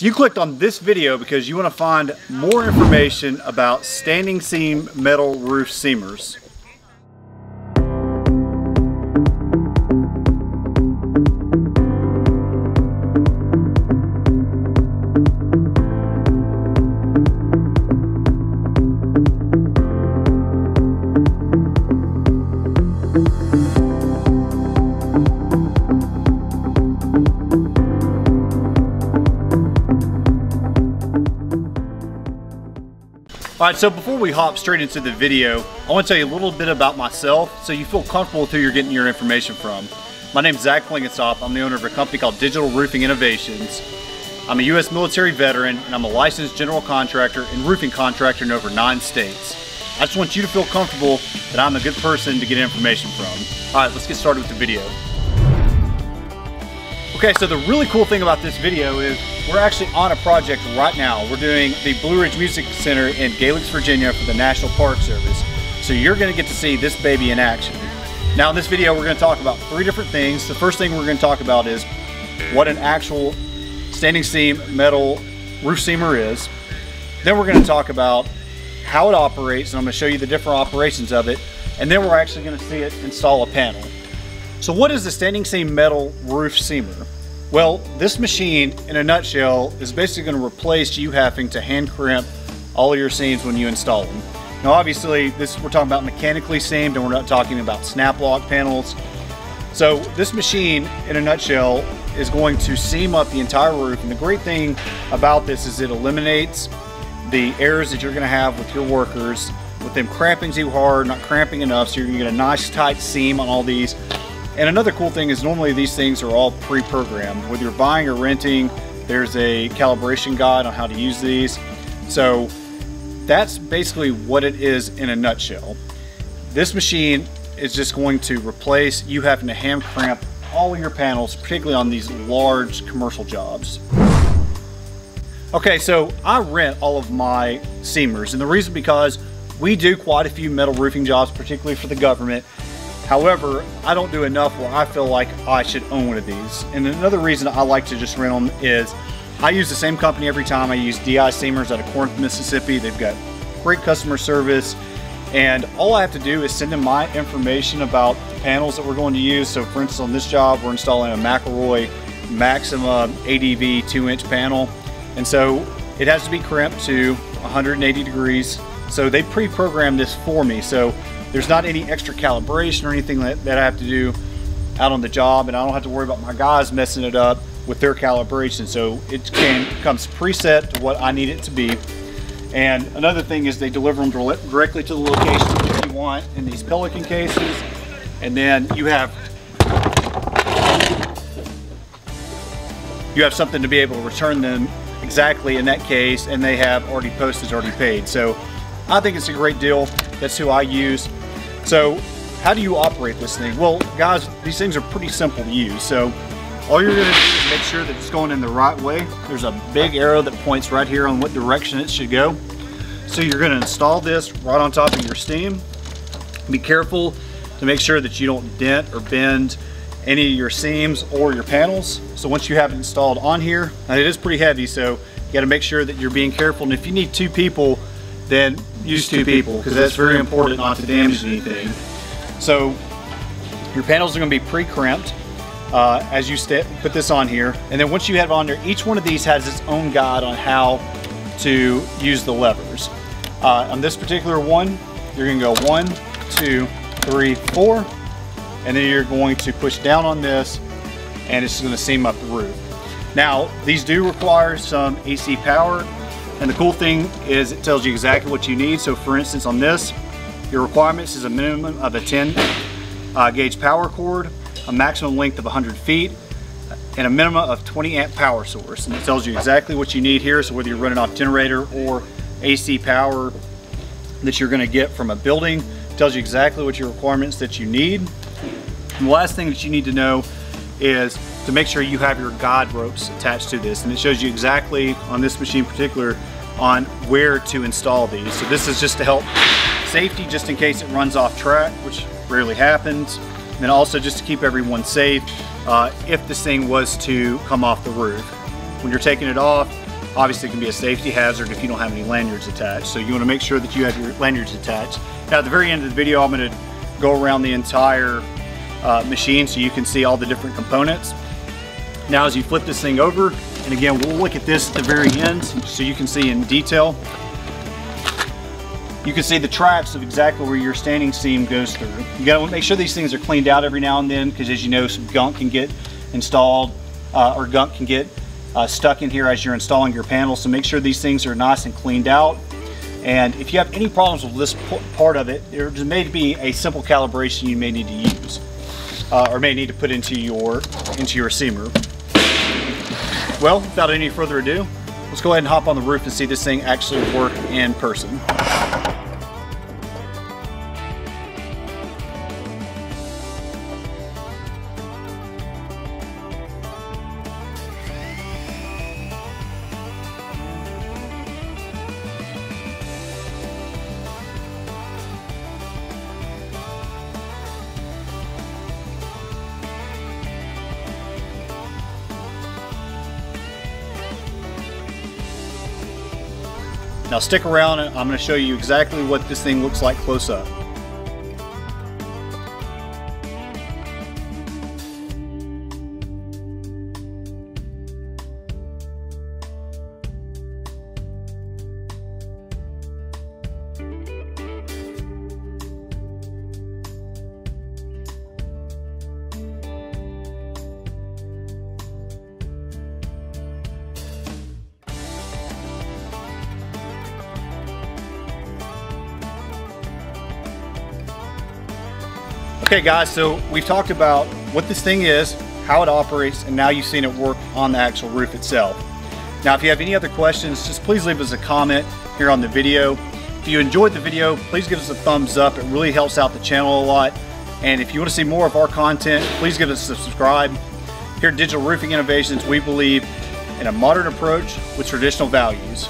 So you clicked on this video because you want to find more information about standing seam metal roof seamers. All right, so before we hop straight into the video, I want to tell you a little bit about myself so you feel comfortable with who you're getting your information from. My name is Zach Blenkinsopp. I'm the owner of a company called Digital Roofing Innovations. I'm a U.S. military veteran and I'm a licensed general contractor and roofing contractor in over nine states. I just want you to feel comfortable that I'm a good person to get information from. All right, let's get started with the video. Okay, so the really cool thing about this video is we're actually on a project right now. We're doing the Blue Ridge Music Center in Galax, Virginia for the National Park Service. So you're gonna get to see this baby in action. Now in this video, we're gonna talk about three different things. The first thing we're gonna talk about is what an actual standing seam metal roof seamer is. Then we're gonna talk about how it operates, and I'm gonna show you the different operations of it. And then we're actually gonna see it install a panel. So what is the standing seam metal roof seamer? Well, this machine, in a nutshell, is basically going to replace you having to hand crimp all your seams when you install them. Now, obviously, this we're talking about mechanically seamed, and we're not talking about snap lock panels. So this machine, in a nutshell, is going to seam up the entire roof. And the great thing about this is it eliminates the errors that you're going to have with your workers, with them cramping too hard, not cramping enough, so you're going to get a nice tight seam on all these and another cool thing is normally these things are all pre-programmed. Whether you're buying or renting, there's a calibration guide on how to use these. So that's basically what it is in a nutshell. This machine is just going to replace you having to hand cramp all of your panels, particularly on these large commercial jobs. Okay, so I rent all of my seamers, and the reason because we do quite a few metal roofing jobs, particularly for the government, However, I don't do enough where I feel like I should own one of these. And another reason I like to just rent them is I use the same company every time. I use DI Seamers out of Corinth, Mississippi. They've got great customer service. And all I have to do is send them my information about the panels that we're going to use. So for instance, on this job, we're installing a McElroy Maxima ADV two inch panel. And so it has to be crimped to 180 degrees. So they pre-programmed this for me. So there's not any extra calibration or anything that, that I have to do out on the job and I don't have to worry about my guys messing it up with their calibration. So it can, comes preset to what I need it to be. And another thing is they deliver them directly to the location that you want in these Pelican cases. And then you have you have something to be able to return them exactly in that case and they have already postage already paid. So I think it's a great deal. That's who I use. So how do you operate this thing? Well, guys, these things are pretty simple to use. So all you're gonna do is make sure that it's going in the right way. There's a big arrow that points right here on what direction it should go. So you're gonna install this right on top of your steam. Be careful to make sure that you don't dent or bend any of your seams or your panels. So once you have it installed on here, it is pretty heavy, so you gotta make sure that you're being careful. And if you need two people, then use two people because that's very important not to damage anything. So your panels are going to be pre-crimped uh, as you put this on here. And then once you have on there, each one of these has its own guide on how to use the levers. Uh, on this particular one, you're going to go one, two, three, four, and then you're going to push down on this and it's going to seam up the roof. Now, these do require some AC power and the cool thing is it tells you exactly what you need. So for instance on this, your requirements is a minimum of a 10 uh, gauge power cord, a maximum length of 100 feet, and a minimum of 20 amp power source. And it tells you exactly what you need here. So whether you're running off generator or AC power that you're gonna get from a building, tells you exactly what your requirements that you need. And the last thing that you need to know is to make sure you have your guide ropes attached to this. And it shows you exactly on this machine in particular on where to install these. So this is just to help safety just in case it runs off track, which rarely happens. And also just to keep everyone safe uh, if this thing was to come off the roof. When you're taking it off, Obviously it can be a safety hazard if you don't have any lanyards attached. So you wanna make sure that you have your lanyards attached. Now at the very end of the video, I'm gonna go around the entire uh, machine so you can see all the different components. Now as you flip this thing over, and again, we'll look at this at the very end so you can see in detail. You can see the tracks of exactly where your standing seam goes through. You gotta make sure these things are cleaned out every now and then because as you know, some gunk can get installed uh, or gunk can get uh, stuck in here as you're installing your panel. So make sure these things are nice and cleaned out. And if you have any problems with this part of it, there may be a simple calibration you may need to use uh, or may need to put into your into your seamer. Well, without any further ado, let's go ahead and hop on the roof and see this thing actually work in person. Now stick around and I'm going to show you exactly what this thing looks like close up. Okay guys, so we've talked about what this thing is, how it operates, and now you've seen it work on the actual roof itself. Now if you have any other questions, just please leave us a comment here on the video. If you enjoyed the video, please give us a thumbs up. It really helps out the channel a lot. And if you want to see more of our content, please give us a subscribe. Here at Digital Roofing Innovations, we believe in a modern approach with traditional values.